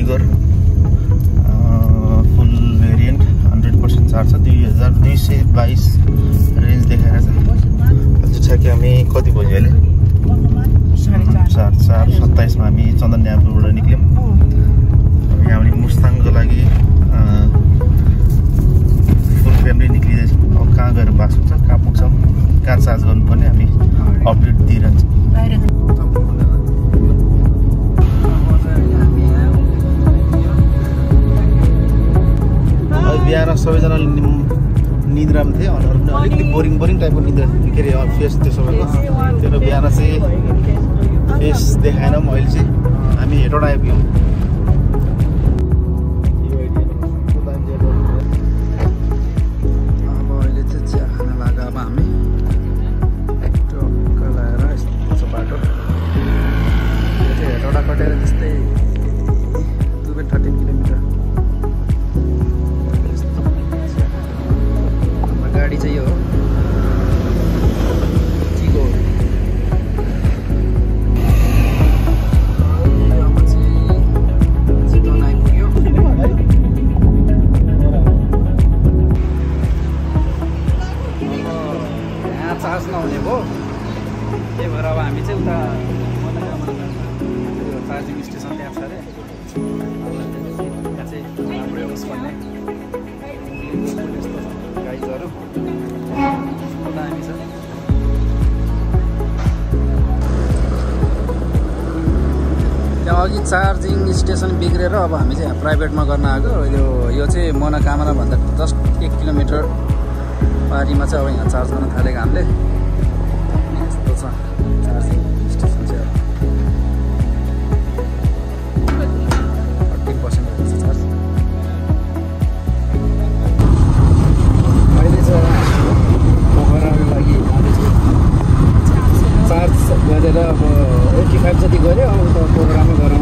Tigor full variant hundred percent charge छ दुई हजार दुई सय बाइस रेन्ज देखाएर छ ठ्याक्कै हामी कति बज्यो अहिले चार चार सत्ताइसमा हामी चन्दन ड्यामबाट निक्ल्यौँ यहाँबाट मुस्ताङको लागि फुल फ्यामिली निक्लिँदैछौँ अब कहाँ गएर बास हुन्छ कहाँ पुग्छौँ कहाँ चार्ज गर्नुपर्ने हामी अपडेट दिइरहन्छौँ सबैजनाले निद्रामा थिए अनुहार पनि अलिकति बोरिङ बोरिङ टाइपको निद्रा के अरे फेस त्यो सबैको। त्यो बिहान चाहिँ फेस देखाएनौँ अहिले चाहिँ हामी हेटौँडा आइपुग्यौँ। अघि चार्जिङ स्टेसन बिग्रेर अब हामी चाहिँ यहाँ प्राइभेटमा गर्न आएको यो यो चाहिँ मनोकामनाभन्दा जस्ट एक किलोमिटर पारीमा चाहिँ अब यहाँ चार्ज गर्न थालेको हामीले। यस्तो छ। चार्जिङ स्टेसन चाहिँ पर्सेन्ट रहेछ चार्ज। अहिले चाहिँ लागि चार्ज गरेर अब एट्टी फाइभ जति गऱ्यो अब पोखरामै गरौँला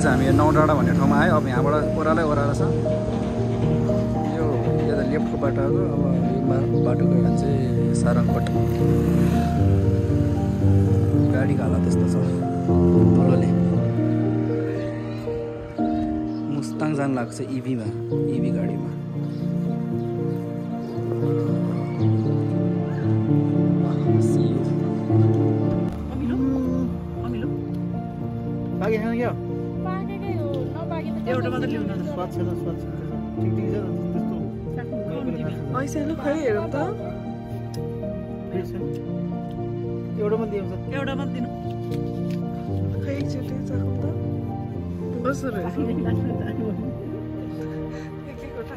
चाहिँ हामी यो नौ डाँडा भन्ने ठाउँमा आयो। अब यहाँबाट ओह्रालै ओह्रालो छ। यो यो त लेफ्टको बाटो हो अब बाटो गयो भने चाहिँ सारङकोट गाडीको हालत त्यस्तो छ। तलले। मुस्ताङ जानु लाग्छ इभीमा इभी गाडीमा। क्या एउटा मात्रै ल्याउनु स्वाद छैन स्वाद छैन ठिक ठिक छ त्यस्तो ऐसे लु खै हेरौँ त एउटा मात्रै दिन्छ एउटा मात्रै दिनु खै एकचोटि चाखौँ त कस्तो रहेछ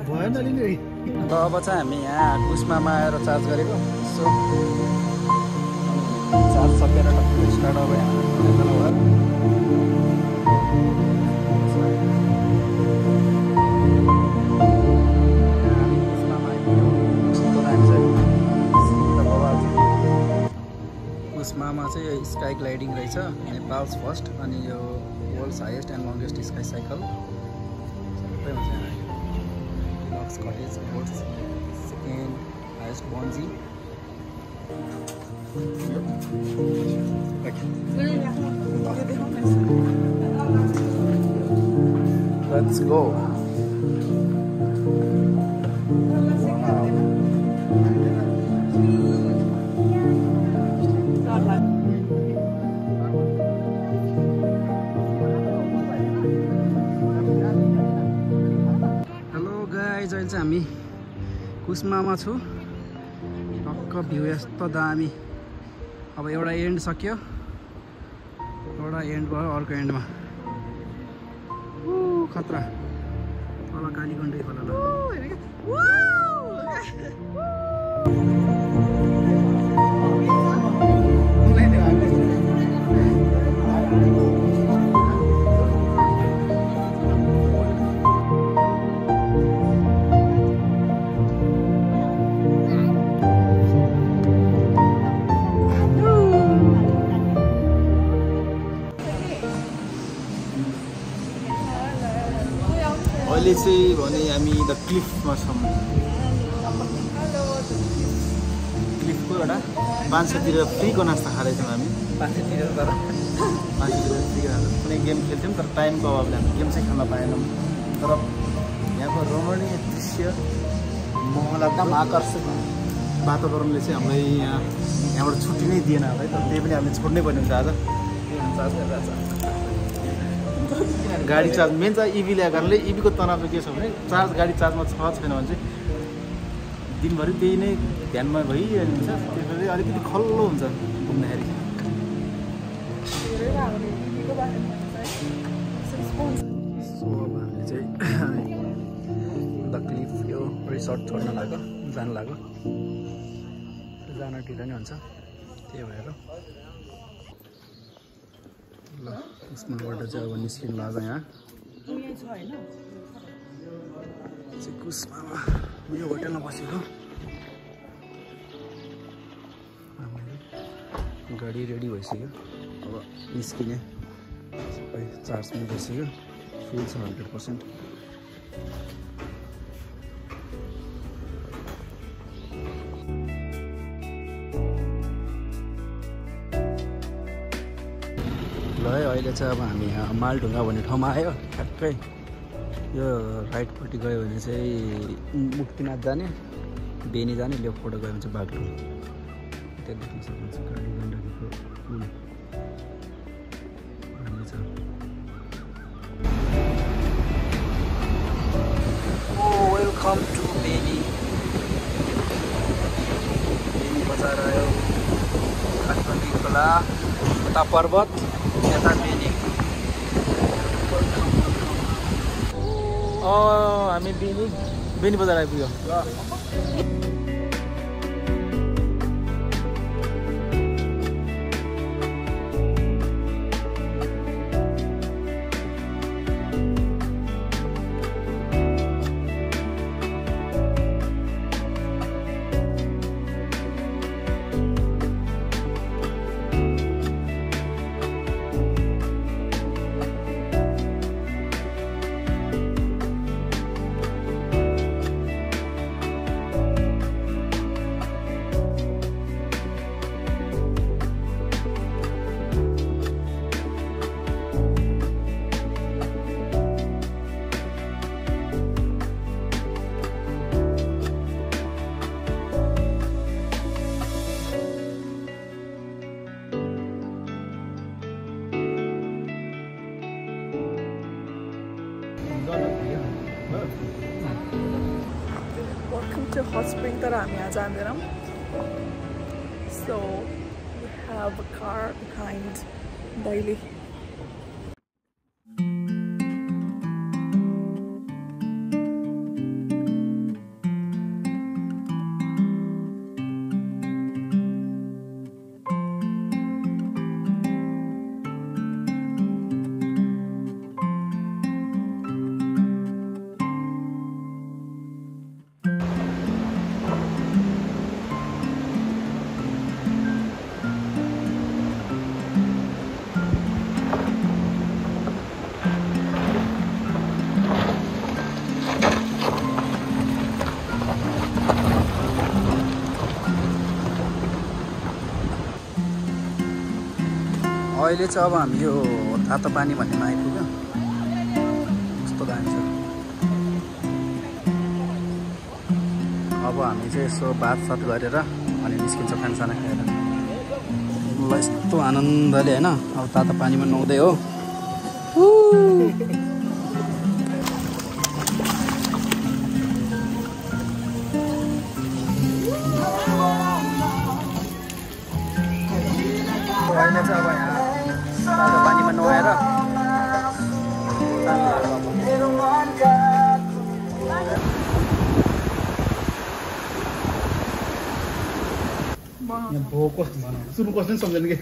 भएन अलिअलि र अब चाहिँ हामी यहाँ कुस्मामा आएर चार्ज गरेको सो चार्ज सकेर टक्कै स्टार्ट अब यहाँ ફર્સ્ટ અને world highest and longest sky cycle સ્કોટેજ sports second highest bungee Let's go. कुस्मामा छु। टक्क भ्यू यस्तो दामी। अब एउटा एन्ड सक्यो। एउटा एन्ड भयो अर्को एन्डमा खतरा। तल कालीगण्डै खोला कुनै गेम खेल्थ्यौँ तर टाइमको अभावले हामी गेम चाहिँ खेल्न पाएनौँ तर यहाँको रमणीय दृश्य मोहलाई एकदम आकर्षक वातावरणले चाहिँ हामीलाई यहाँ यहाँबाट छुट्टी नै दिएन हामीलाई तर त्यही पनि हामीले छोड्नै पर्ने हुन्छ आज गाडी चार्ज मेन चाहिँ इभी ल्याएको कारणले इभीको तनाव के छ भने चार्ज गाडी चार्जमा छ छैन भने चाहिँ दिनभरि त्यही नै ध्यानमा भइरहने हुन्छ त्यसले अलिकति खल्लो हुन्छ घुम्दाखेरि यो रिसोर्ट छोड्न लाग्यो जान लाग्यो। जान ढिलो नै हुन्छ त्यही भएर। ल यसमाबाट चाहिँ अब निस्किनु लाग्यो यहाँ। कुसमा यो होटेलमा बसेको। गाडी रेडी भइसक्यो। अब निस्किने। सबै चार्ज पनि भइसक्यो। फुल छ हन्ड्रेड पर्सेन्ट। ल है अहिले चाहिँ अब हामी यहाँ मालढुङ्गा भन्ने ठाउँमा आयो। ठ्याक्कै। यो राइटपट्टि गयो भने चाहिँ मुक्तिनाथ जाने बेनी जाने लेफ्टपट्टि गयो भने चाहिँ बागलुङ त्यहाँ देख्न सक्नुहुन्छ गाडी गण्डकीको वेलकम टु बेनी बेनी बजार आयो। काठमाडौँ खोला पर्वत। हामी बेनी बेनी बजार आइपुग्यो So we have a car behind Daily. अहिले चाहिँ अब हामी यो तातो पानी भन्नेमा आइपुग्यो। कस्तो दामी छ? अब हामी चाहिँ यसो बातसात गरेर अनि निस्किन्छौँ खानसाना खाएर। ल यस्तो आनन्दले होइन अब तातो पानीमा नुहाउँदै हो। सुरु कस्तो नि सम्झेन कि?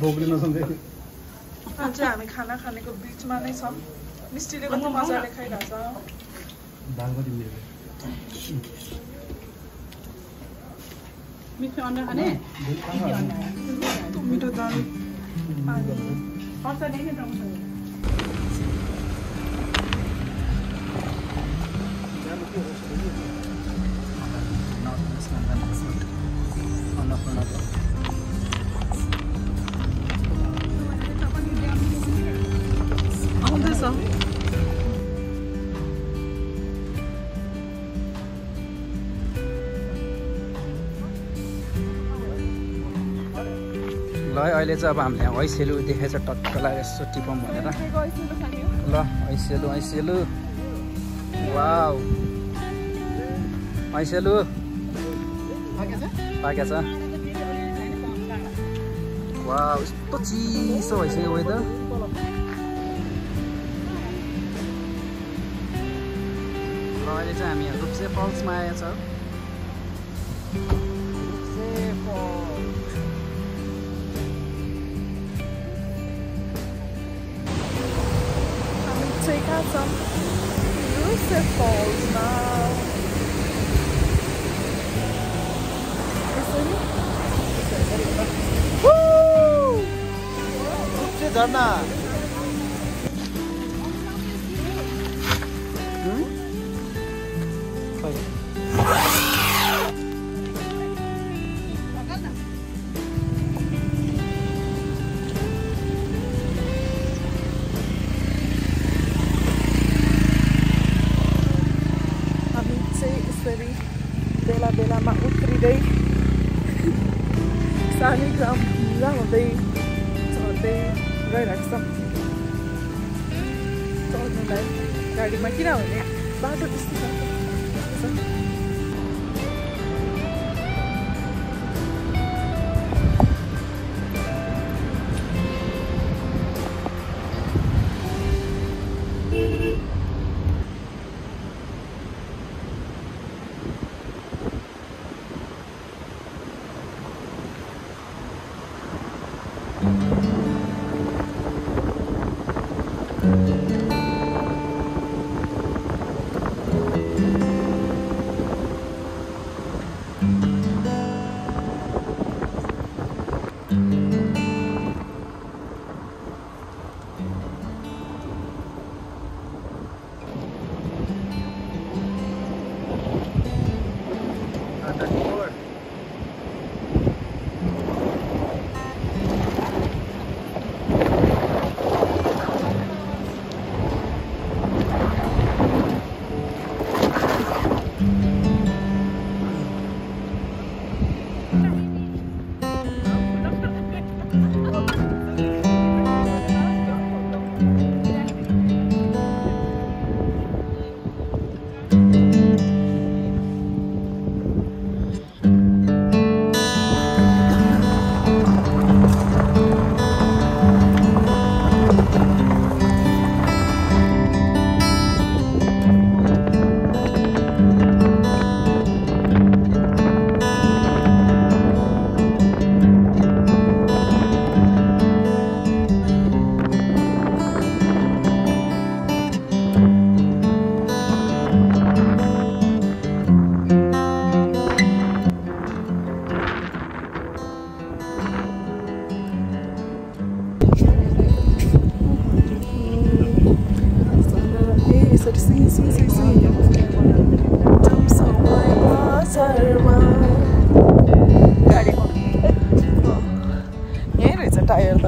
भोगले नसम्झे आज चाहिँ हामी खाना खानेको बिचमा नै छौँ। मिस्टीले कति मजाले खाइरहेछ। मिठो अन्डा खाने? मिठो दाल। ल अहिले चाहिँ अब हामीले यहाँ ऐसेलु देखेछ टक्कलाई यसो टिपौँ भनेर। ल ऐसेलु ऐसेलु वाउ। ऐसेलु पाकेको छ? वा यस्तो चिसो भइसक्यो वेदर ल अहिले चाहिँ हामी रुप्से फल्समा आएछ। हामी चाहिँ कहाँ छौँ रुसे फल्समा झर्ना हामी यसरी बेला बेलामा उत्रिँदै शालिग्राम ढुङ्गा हुँदै चढ्दै गइरहेको छ चढ्नुलाई गाडीमा किनभने बाटो त्यस्तो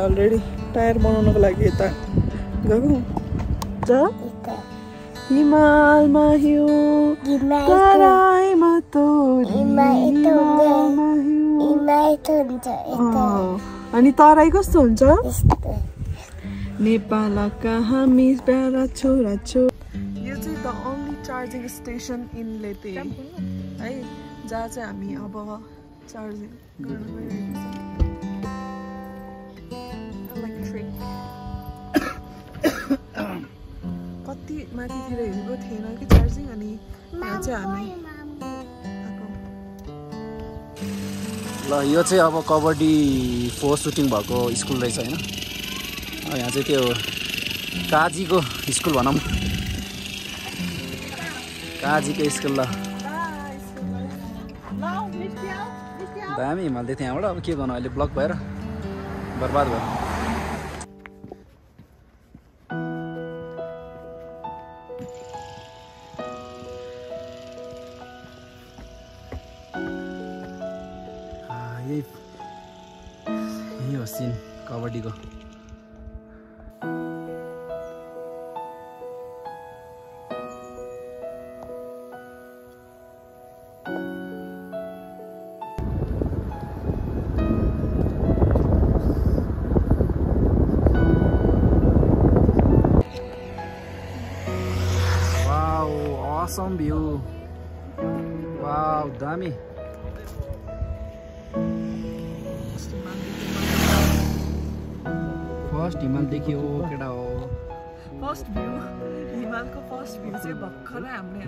त अलरेडी टायर बनाउनको लागि यता गएको हिमालमा हिउँ तराईमा अनि तराई कस्तो हुन्छ नेपालका हामी प्यारा छोरा छो यो चाहिँ the only charging station in लेते है जहाँ चाहिँ हामी अब चार्जिङ गर्न माथितिर हेरेको थिएन कि चार्जिङ अनि यहाँ चाहिँ हामी ल यो चाहिँ अब कबड्डी फोर सुटिङ भएको स्कुल रहेछ होइन। यहाँ चाहिँ त्यो काजीको स्कुल भनौँ। काजीको स्कुल ल। दामी हिमालले त्यहाँबाट अब के गर्नु अहिले ब्लक भएर बर्बाद भयो। यही यही हो सिन कबड्डीको दामी फर्स्ट हिमाल देखियो केटा हो? फर्स्ट भ्यू हिमालको फर्स्ट भ्यू चाहिँ भर्खरै हामीले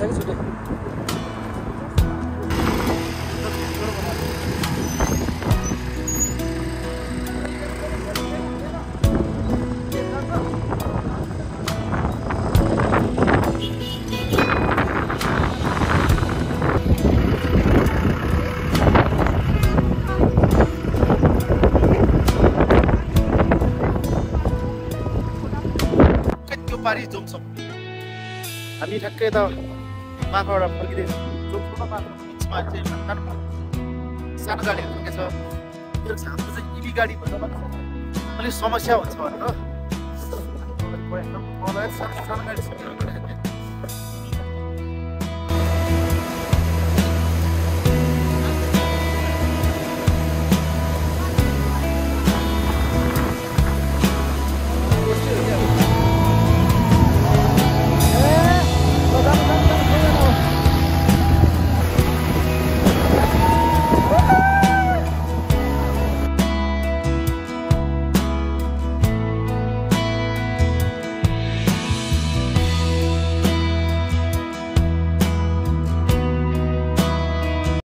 अँ, गेट छ कि छुट्टै ठ्याक्कै त्यो पारि जोमसम हामी ठ्याक्कै यता माथिबाट फर्किँदैछ जोमसम्म मात्र बिचमा चाहिँ सानो सानो गाडीहरू के छ त्यो हाम्रो चाहिँ इभी गाडी भन्दा अलिक समस्या हुन्छ भनेर सानो सानो गाडी